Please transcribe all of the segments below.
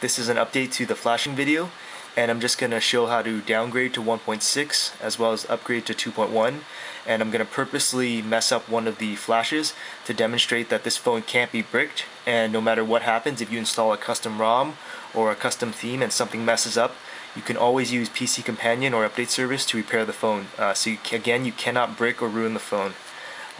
This is an update to the flashing video and I'm just going to show how to downgrade to 1.6 as well as upgrade to 2.1 and I'm going to purposely mess up one of the flashes to demonstrate that this phone can't be bricked and no matter what happens if you install a custom ROM or a custom theme and something messes up you can always use PC Companion or Update Service to repair the phone. Uh, so you, again, you cannot brick or ruin the phone.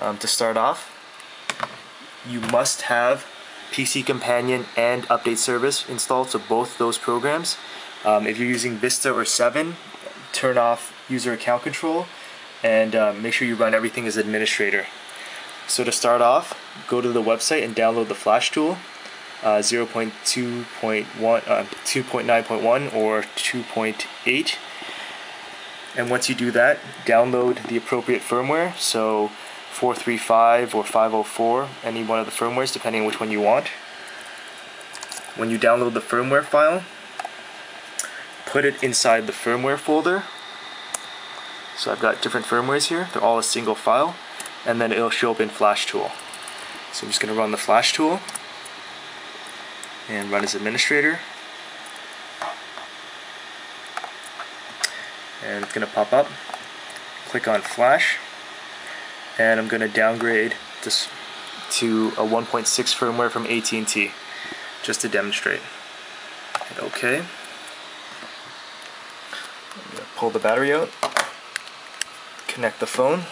Um, to start off, you must have PC Companion and Update Service installed, so both those programs. Um, if you're using Vista or 7, turn off user account control and uh, make sure you run everything as administrator. So to start off, go to the website and download the Flash tool uh, 0.2.1, uh, 2.9.1 or 2.8. And once you do that, download the appropriate firmware. So 435 or 504, any one of the firmwares, depending on which one you want. When you download the firmware file, put it inside the firmware folder. So I've got different firmwares here. They're all a single file. And then it'll show up in Flash Tool. So I'm just going to run the Flash Tool and run as administrator. And it's going to pop up. Click on Flash. And I'm going to downgrade this to a 1.6 firmware from AT&T just to demonstrate. Hit OK. Pull the battery out. Connect the phone.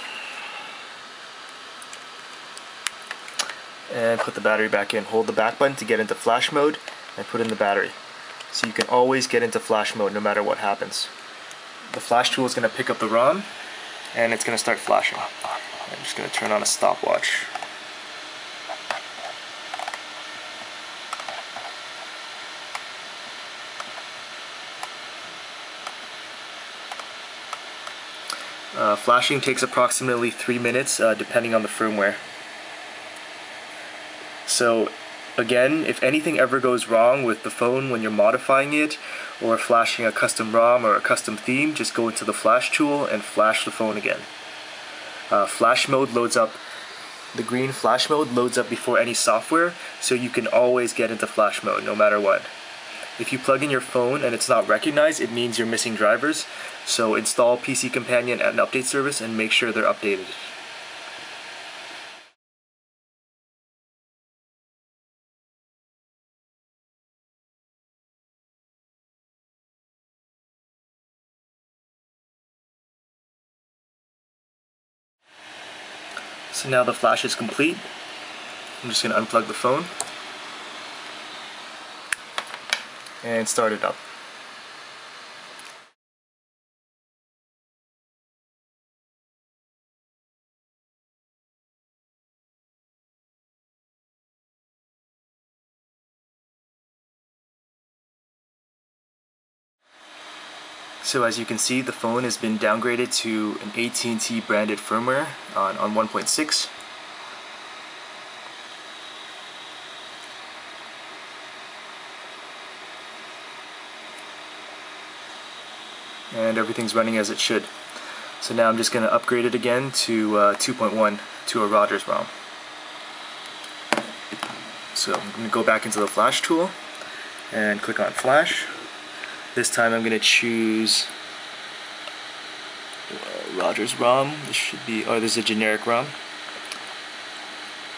and put the battery back in. Hold the back button to get into flash mode and put in the battery. So you can always get into flash mode no matter what happens. The flash tool is going to pick up the ROM and it's going to start flashing. I'm just going to turn on a stopwatch. Uh, flashing takes approximately 3 minutes uh, depending on the firmware. So again, if anything ever goes wrong with the phone when you're modifying it or flashing a custom ROM or a custom theme, just go into the flash tool and flash the phone again. Uh, flash mode loads up, the green flash mode loads up before any software, so you can always get into flash mode no matter what. If you plug in your phone and it's not recognized, it means you're missing drivers, so install PC Companion and Update Service and make sure they're updated. So now the flash is complete. I'm just going to unplug the phone and start it up. So as you can see, the phone has been downgraded to an AT&T branded firmware on, on 1.6. And everything's running as it should. So now I'm just going to upgrade it again to uh, 2.1 to a Rogers ROM. So I'm going to go back into the flash tool and click on flash. This time I'm going to choose uh, Rogers ROM. This should be, oh, this is a generic ROM.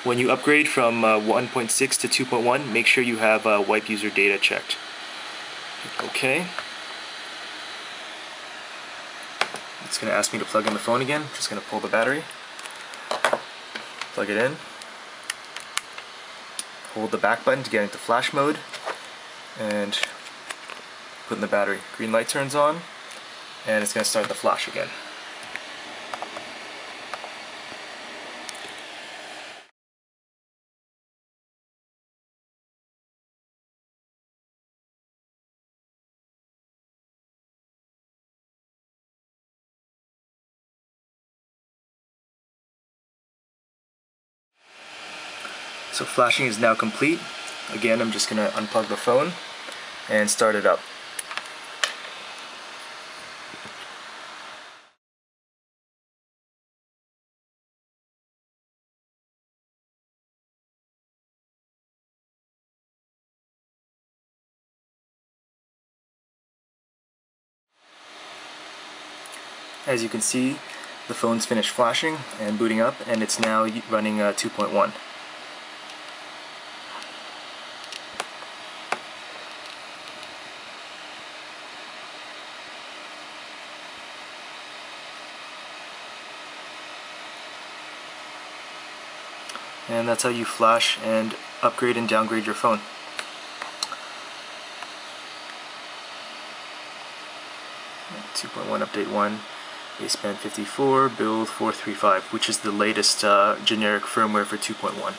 When you upgrade from uh, 1.6 to 2.1, make sure you have uh, wipe user data checked. Okay. It's going to ask me to plug in the phone again. Just going to pull the battery, plug it in, hold the back button to get into flash mode, and put in the battery. Green light turns on and it's going to start the flash again. So flashing is now complete. Again, I'm just going to unplug the phone and start it up. As you can see, the phone's finished flashing and booting up, and it's now running uh, 2.1. And that's how you flash and upgrade and downgrade your phone. 2.1 update 1 baseband 54 build 435 which is the latest uh, generic firmware for 2.1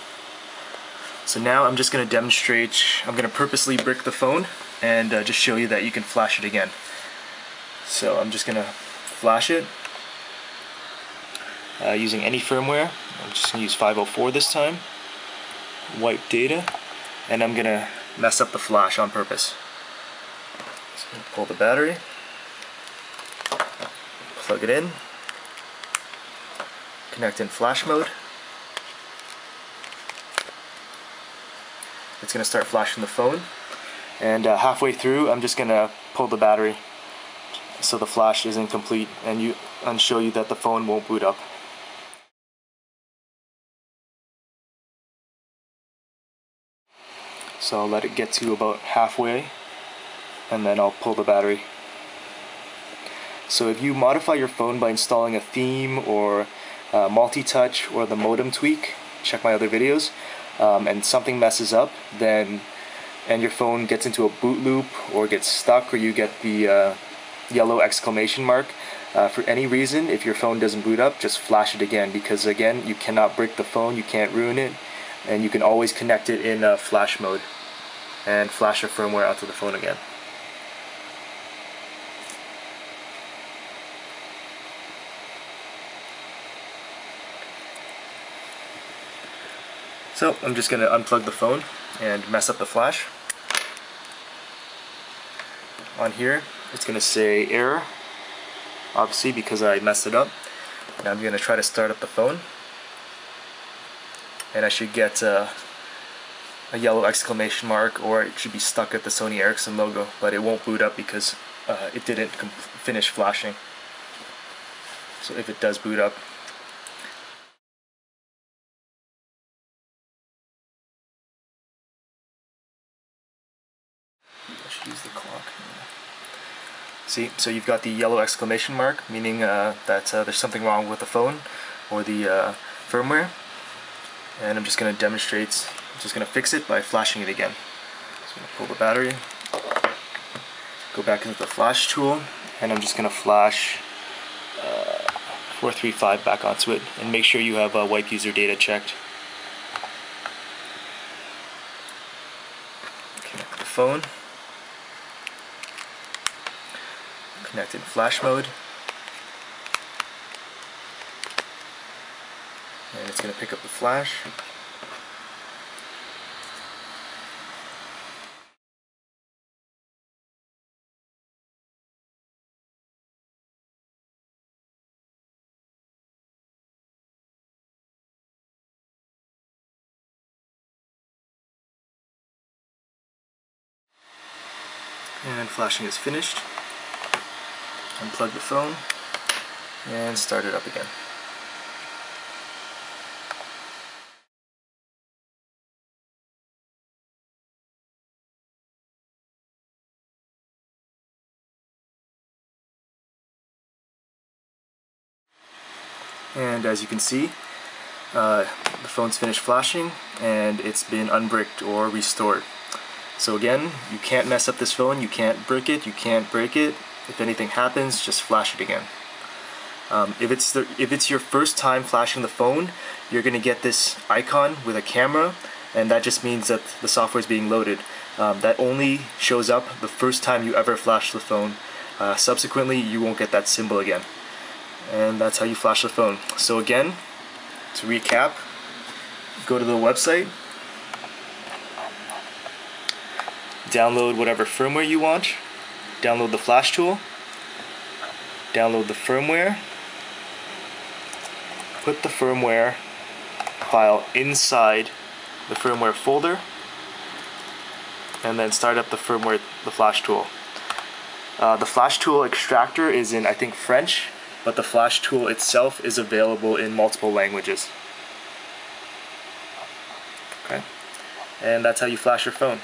so now I'm just going to demonstrate I'm going to purposely brick the phone and uh, just show you that you can flash it again. So I'm just going to flash it uh, using any firmware. I'm just going to use 504 this time wipe data and I'm going to mess up the flash on purpose. So pull the battery plug it in, connect in flash mode. It's going to start flashing the phone and uh, halfway through I'm just going to pull the battery so the flash is incomplete and you and show you that the phone won't boot up. So I'll let it get to about halfway and then I'll pull the battery. So if you modify your phone by installing a theme or uh, multi-touch or the modem tweak, check my other videos, um, and something messes up, then and your phone gets into a boot loop or gets stuck or you get the uh, yellow exclamation mark, uh, for any reason, if your phone doesn't boot up, just flash it again because again, you cannot brick the phone, you can't ruin it, and you can always connect it in uh, flash mode and flash the firmware out to the phone again. So I'm just going to unplug the phone and mess up the flash. On here, it's going to say error, obviously because I messed it up. Now I'm going to try to start up the phone. And I should get uh, a yellow exclamation mark or it should be stuck at the Sony Ericsson logo, but it won't boot up because uh, it didn't finish flashing. So if it does boot up, use the clock. See, so you've got the yellow exclamation mark, meaning uh, that uh, there's something wrong with the phone or the uh, firmware. And I'm just going to demonstrate, I'm just going to fix it by flashing it again. So I'm going to pull the battery, go back into the flash tool, and I'm just going to flash uh, 435 back onto it, and make sure you have uh, wipe user data checked. The phone. Connected flash mode. And it's going to pick up the flash. And flashing is finished unplug the phone, and start it up again. And as you can see, uh, the phone's finished flashing and it's been unbricked or restored. So again, you can't mess up this phone, you can't brick it, you can't break it, if anything happens, just flash it again. Um, if it's the, if it's your first time flashing the phone, you're gonna get this icon with a camera, and that just means that the software is being loaded. Um, that only shows up the first time you ever flash the phone. Uh, subsequently, you won't get that symbol again. And that's how you flash the phone. So again, to recap, go to the website, download whatever firmware you want, download the flash tool, download the firmware, put the firmware file inside the firmware folder, and then start up the firmware, the flash tool. Uh, the flash tool extractor is in, I think, French, but the flash tool itself is available in multiple languages. Okay, and that's how you flash your phone.